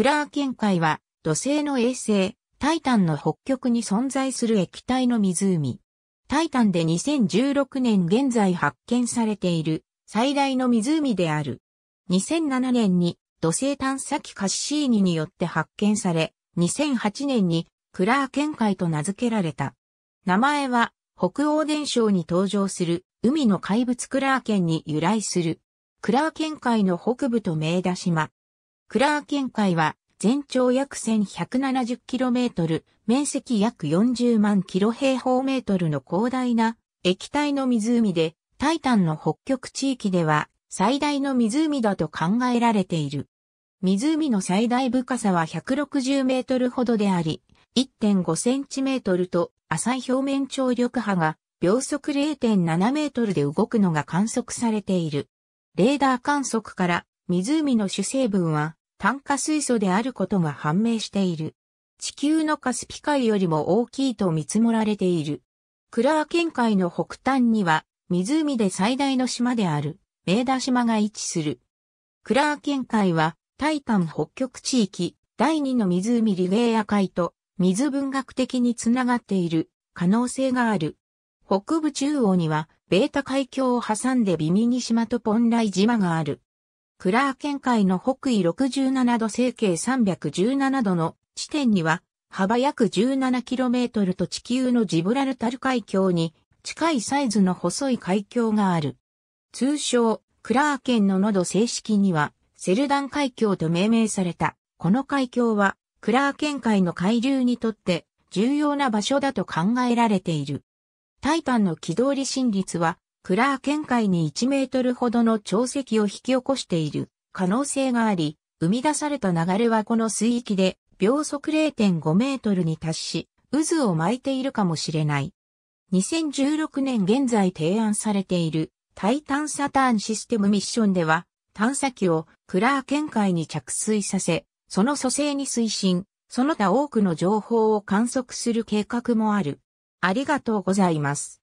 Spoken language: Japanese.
クラーケン海は土星の衛星、タイタンの北極に存在する液体の湖。タイタンで2016年現在発見されている最大の湖である。2007年に土星探査機カッシーニによって発見され、2008年にクラーケン海と名付けられた。名前は北欧伝承に登場する海の怪物クラーケンに由来する。クラーケン海の北部と名田島。クラーケン海は全長約 1170km、面積約40万キロ平方メートルの広大な液体の湖で、タイタンの北極地域では最大の湖だと考えられている。湖の最大深さは160メートルほどであり、1.5センチメートルと浅い表面張力波が秒速0.7メートルで動くのが観測されている。レーダー観測から湖の主成分は炭化水素であることが判明している。地球のカスピ海よりも大きいと見積もられている。クラーケン海の北端には湖で最大の島であるメーダ島が位置する。クラーケン海はタイタン北極地域第二の湖リゲーア海と水文学的につながっている可能性がある。北部中央にはベータ海峡を挟んでビミニ島とポンライ島がある。クラーケン海の北緯67度西経317度の地点には幅約 17km と地球のジブラルタル海峡に近いサイズの細い海峡がある。通称、クラーケンの喉正式にはセルダン海峡と命名された。この海峡はクラーケン海の海流にとって重要な場所だと考えられている。タイタンの軌道離心率はクラーケン海に1メートルほどの潮汐を引き起こしている可能性があり、生み出された流れはこの水域で秒速0.5メートルに達し、渦を巻いているかもしれない。2016年現在提案されているタイタンサターンシステムミッションでは、探査機をクラーケン海に着水させ、その蘇生に推進、その他多くの情報を観測する計画もある。ありがとうございます。